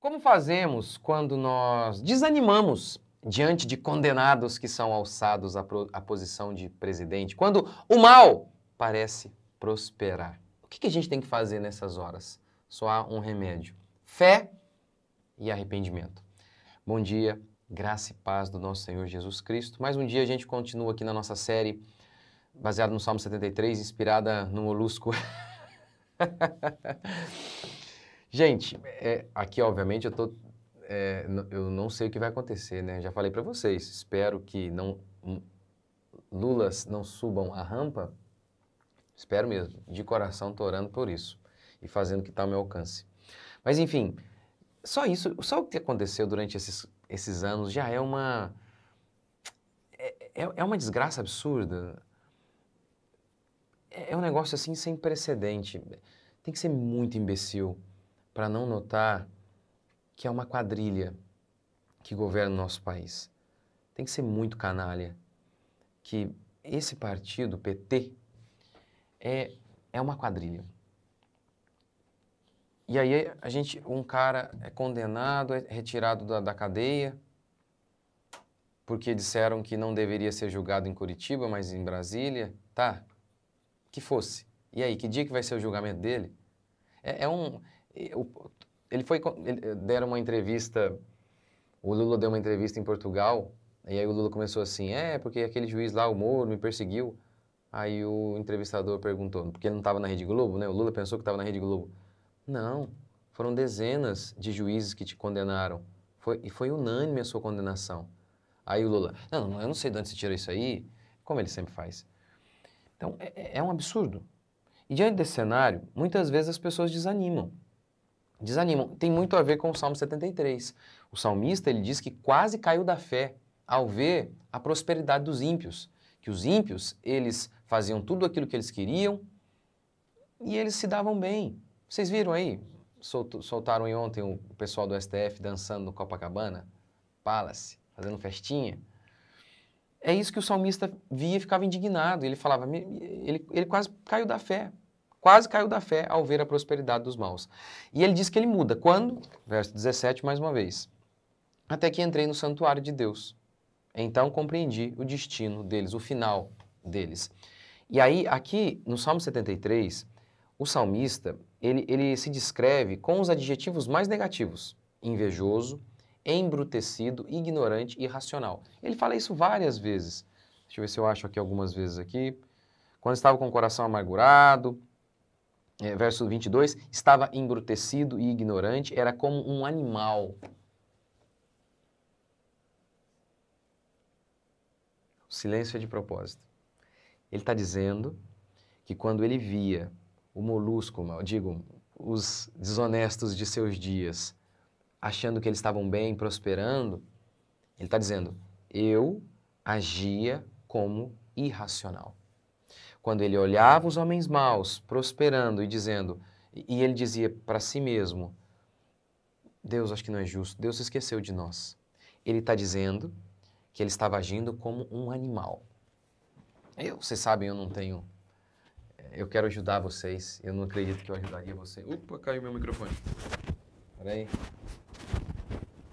Como fazemos quando nós desanimamos diante de condenados que são alçados à, à posição de presidente? Quando o mal parece prosperar? O que, que a gente tem que fazer nessas horas? Só há um remédio: fé e arrependimento. Bom dia, graça e paz do nosso Senhor Jesus Cristo. Mais um dia a gente continua aqui na nossa série baseada no Salmo 73, inspirada no molusco. Gente, é, aqui obviamente eu tô, é, eu não sei o que vai acontecer, né? Já falei para vocês, espero que não Lulas não subam a rampa. Espero mesmo, de coração tô orando por isso e fazendo o que está ao meu alcance. Mas enfim, só isso, só o que aconteceu durante esses, esses anos já é uma é, é, é uma desgraça absurda. É, é um negócio assim sem precedente. Tem que ser muito imbecil para não notar que é uma quadrilha que governa o nosso país. Tem que ser muito canalha que esse partido, PT, é, é uma quadrilha. E aí a gente, um cara é condenado, é retirado da, da cadeia, porque disseram que não deveria ser julgado em Curitiba, mas em Brasília. Tá, que fosse. E aí, que dia que vai ser o julgamento dele? É, é um, ele foi, ele, deram uma entrevista, o Lula deu uma entrevista em Portugal, e aí o Lula começou assim, é, porque aquele juiz lá, o Moro, me perseguiu. Aí o entrevistador perguntou, porque ele não estava na Rede Globo, né? O Lula pensou que estava na Rede Globo. Não, foram dezenas de juízes que te condenaram. Foi, e foi unânime a sua condenação. Aí o Lula, não, eu não sei de onde você tira isso aí, como ele sempre faz. Então, é, é um absurdo. E diante desse cenário, muitas vezes as pessoas desanimam desanimam. Tem muito a ver com o Salmo 73. O salmista ele diz que quase caiu da fé ao ver a prosperidade dos ímpios, que os ímpios eles faziam tudo aquilo que eles queriam e eles se davam bem. Vocês viram aí? Soltaram ontem o pessoal do STF dançando no Copacabana, Palace, fazendo festinha. É isso que o salmista via e ficava indignado. Ele falava, ele, ele quase caiu da fé quase caiu da fé ao ver a prosperidade dos maus. E ele diz que ele muda. Quando? Verso 17, mais uma vez. Até que entrei no santuário de Deus. Então compreendi o destino deles, o final deles. E aí, aqui no Salmo 73, o salmista, ele, ele se descreve com os adjetivos mais negativos. Invejoso, embrutecido, ignorante e irracional. Ele fala isso várias vezes. Deixa eu ver se eu acho aqui algumas vezes aqui. Quando estava com o coração amargurado, é, verso 22, estava embrutecido e ignorante, era como um animal. O silêncio é de propósito. Ele está dizendo que quando ele via o molusco, digo, os desonestos de seus dias, achando que eles estavam bem, prosperando, ele está dizendo: eu agia como irracional quando ele olhava os homens maus prosperando e dizendo, e ele dizia para si mesmo: Deus, acho que não é justo, Deus esqueceu de nós. Ele está dizendo que ele estava agindo como um animal. Eu, vocês sabem, eu não tenho. Eu quero ajudar vocês. Eu não acredito que eu ajudaria você. Opa, caiu meu microfone. Peraí.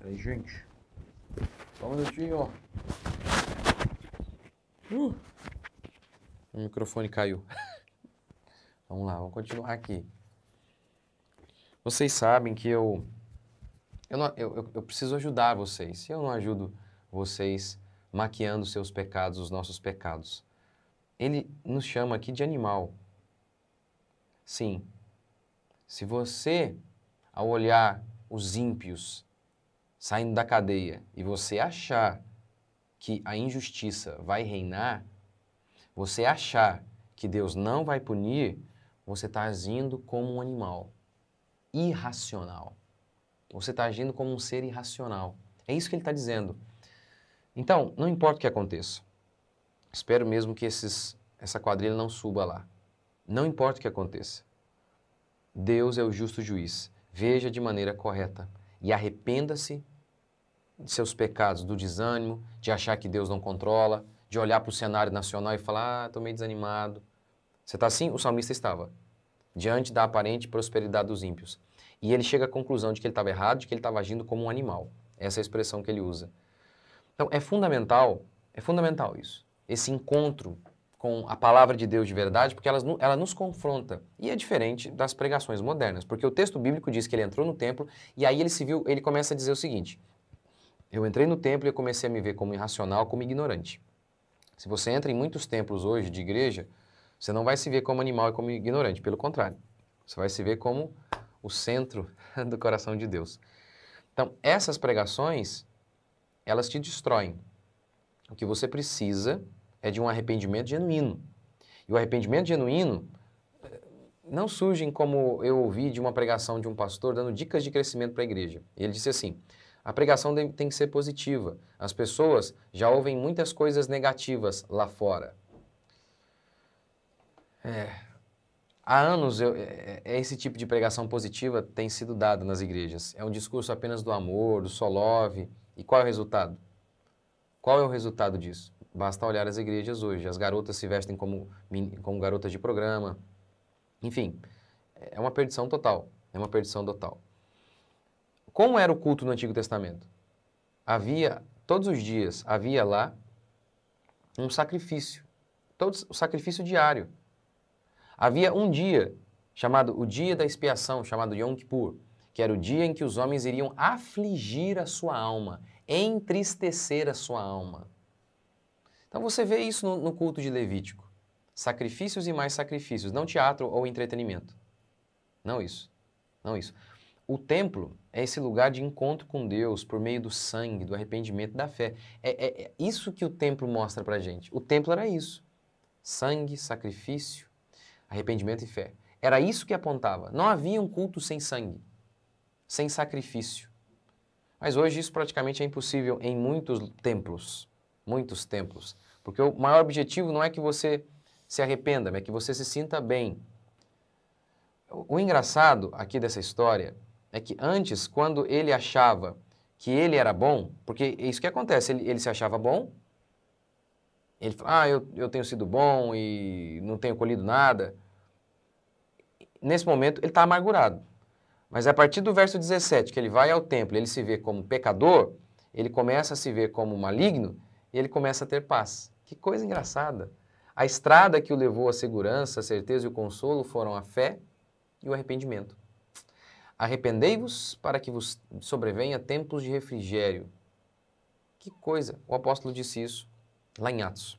Peraí, gente. Só um minutinho, ó. Uh. O microfone caiu. vamos lá, vamos continuar aqui. Vocês sabem que eu eu, não, eu, eu preciso ajudar vocês. Se eu não ajudo vocês maquiando seus pecados, os nossos pecados, ele nos chama aqui de animal. Sim. Se você, ao olhar os ímpios saindo da cadeia e você achar que a injustiça vai reinar, você achar que Deus não vai punir, você está agindo como um animal irracional. Você está agindo como um ser irracional. É isso que ele está dizendo. Então, não importa o que aconteça. Espero mesmo que esses, essa quadrilha não suba lá. Não importa o que aconteça. Deus é o justo juiz. Veja de maneira correta e arrependa-se de seus pecados, do desânimo, de achar que Deus não controla, de olhar para o cenário nacional e falar, ah, estou meio desanimado. Você está assim? O salmista estava, diante da aparente prosperidade dos ímpios. E ele chega à conclusão de que ele estava errado, de que ele estava agindo como um animal. Essa é a expressão que ele usa. Então, é fundamental, é fundamental isso. Esse encontro com a palavra de Deus de verdade, porque ela, ela nos confronta. E é diferente das pregações modernas, porque o texto bíblico diz que ele entrou no templo e aí ele se viu, ele começa a dizer o seguinte: Eu entrei no templo e comecei a me ver como irracional, como ignorante. Se você entra em muitos templos hoje de igreja, você não vai se ver como animal e como ignorante, pelo contrário. Você vai se ver como o centro do coração de Deus. Então, essas pregações, elas te destroem. O que você precisa é de um arrependimento genuíno. E o arrependimento genuíno eh, não surge como eu ouvi de uma pregação de um pastor dando dicas de crescimento para a igreja. Ele disse assim: a pregação tem que ser positiva. As pessoas já ouvem muitas coisas negativas lá fora. É, há anos eu, é, é, esse tipo de pregação positiva tem sido dado nas igrejas. É um discurso apenas do amor, do só love. E qual é o resultado? Qual é o resultado disso? Basta olhar as igrejas hoje. As garotas se vestem como, como garotas de programa. Enfim, é uma perdição total. É uma perdição total. Como era o culto no Antigo Testamento? Havia, todos os dias, havia lá um sacrifício. Todos, o sacrifício diário. Havia um dia chamado o dia da expiação, chamado Yom Kippur, que era o dia em que os homens iriam afligir a sua alma, entristecer a sua alma. Então você vê isso no, no culto de Levítico. Sacrifícios e mais sacrifícios, não teatro ou entretenimento. Não isso. Não isso. O templo é esse lugar de encontro com Deus por meio do sangue, do arrependimento, da fé. É, é, é isso que o templo mostra pra gente. O templo era isso: sangue, sacrifício, arrependimento e fé. Era isso que apontava. Não havia um culto sem sangue, sem sacrifício. Mas hoje isso praticamente é impossível em muitos templos. Muitos templos. Porque o maior objetivo não é que você se arrependa, mas é que você se sinta bem. O engraçado aqui dessa história é que antes, quando ele achava que ele era bom, porque é isso que acontece, ele, ele se achava bom, ele fala, ah, eu, eu tenho sido bom e não tenho colhido nada. Nesse momento, ele está amargurado. Mas a partir do verso 17, que ele vai ao templo, ele se vê como pecador, ele começa a se ver como maligno e ele começa a ter paz. Que coisa engraçada. A estrada que o levou à segurança, a certeza e o consolo foram a fé e o arrependimento. Arrependei-vos para que vos sobrevenha tempos de refrigério. Que coisa! O apóstolo disse isso lá em Atos.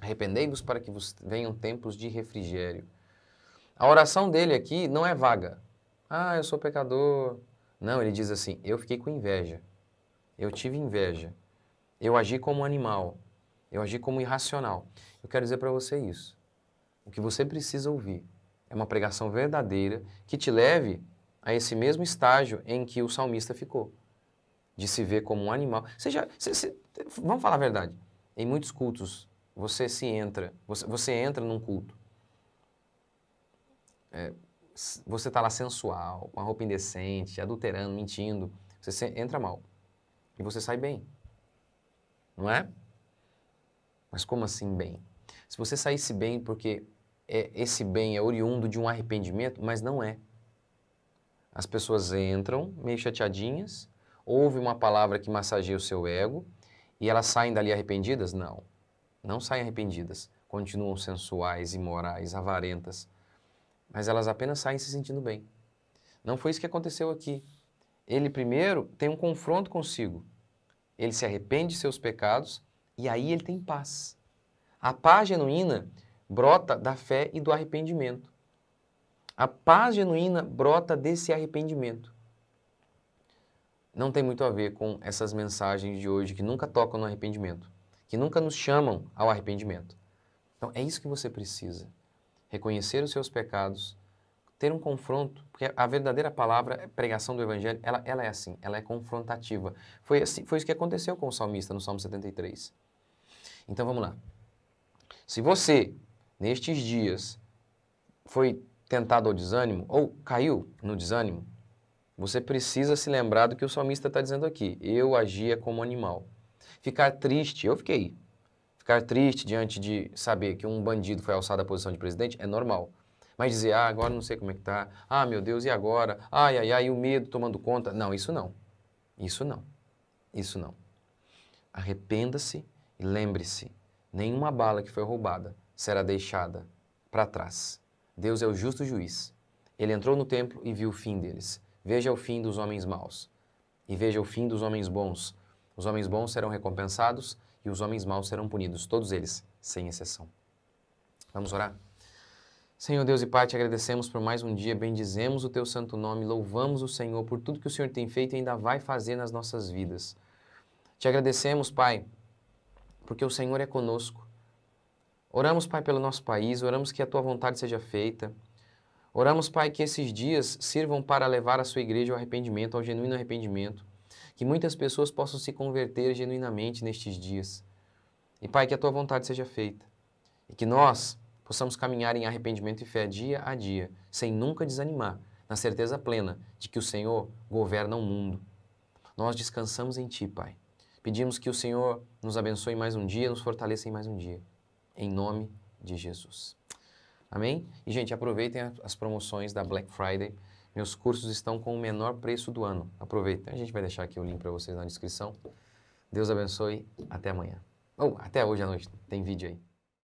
Arrependei-vos para que vos venham tempos de refrigério. A oração dele aqui não é vaga. Ah, eu sou pecador. Não, ele diz assim: eu fiquei com inveja. Eu tive inveja. Eu agi como animal. Eu agi como irracional. Eu quero dizer para você isso. O que você precisa ouvir é uma pregação verdadeira que te leve a esse mesmo estágio em que o salmista ficou, de se ver como um animal. Você já, você, você, vamos falar a verdade. Em muitos cultos, você se entra, você, você entra num culto. É, você está lá sensual, com a roupa indecente, adulterando, mentindo. Você entra mal. E você sai bem. Não é? Mas como assim bem? Se você saísse bem porque é, esse bem é oriundo de um arrependimento, mas não é. As pessoas entram meio chateadinhas, ouvem uma palavra que massageia o seu ego e elas saem dali arrependidas? Não. Não saem arrependidas. Continuam sensuais, imorais, avarentas. Mas elas apenas saem se sentindo bem. Não foi isso que aconteceu aqui. Ele primeiro tem um confronto consigo. Ele se arrepende de seus pecados e aí ele tem paz. A paz genuína brota da fé e do arrependimento. A paz genuína brota desse arrependimento. Não tem muito a ver com essas mensagens de hoje que nunca tocam no arrependimento, que nunca nos chamam ao arrependimento. Então é isso que você precisa. Reconhecer os seus pecados, ter um confronto, porque a verdadeira palavra, pregação do Evangelho, ela, ela é assim, ela é confrontativa. Foi, assim, foi isso que aconteceu com o salmista no Salmo 73. Então vamos lá. Se você, nestes dias, foi tentado ao desânimo ou caiu no desânimo, você precisa se lembrar do que o salmista está dizendo aqui. Eu agia como animal. Ficar triste, eu fiquei. Ficar triste diante de saber que um bandido foi alçado à posição de presidente é normal. Mas dizer, ah, agora não sei como é que tá. Ah, meu Deus, e agora? Ai, ai, ai, o medo tomando conta. Não, isso não. Isso não. Isso não. Arrependa-se e lembre-se: nenhuma bala que foi roubada será deixada para trás. Deus é o justo juiz. Ele entrou no templo e viu o fim deles. Veja o fim dos homens maus e veja o fim dos homens bons. Os homens bons serão recompensados e os homens maus serão punidos, todos eles, sem exceção. Vamos orar? Senhor Deus e Pai, te agradecemos por mais um dia, bendizemos o teu santo nome, louvamos o Senhor por tudo que o Senhor tem feito e ainda vai fazer nas nossas vidas. Te agradecemos, Pai, porque o Senhor é conosco. Oramos, Pai, pelo nosso país, oramos que a tua vontade seja feita. Oramos, Pai, que esses dias sirvam para levar a sua igreja ao arrependimento, ao genuíno arrependimento. Que muitas pessoas possam se converter genuinamente nestes dias. E, Pai, que a tua vontade seja feita. E que nós possamos caminhar em arrependimento e fé dia a dia, sem nunca desanimar, na certeza plena de que o Senhor governa o mundo. Nós descansamos em Ti, Pai. Pedimos que o Senhor nos abençoe mais um dia, nos fortaleça em mais um dia em nome de Jesus. Amém? E, gente, aproveitem as promoções da Black Friday. Meus cursos estão com o menor preço do ano. Aproveitem. A gente vai deixar aqui o link para vocês na descrição. Deus abençoe. Até amanhã. Ou oh, até hoje à noite. Tem vídeo aí.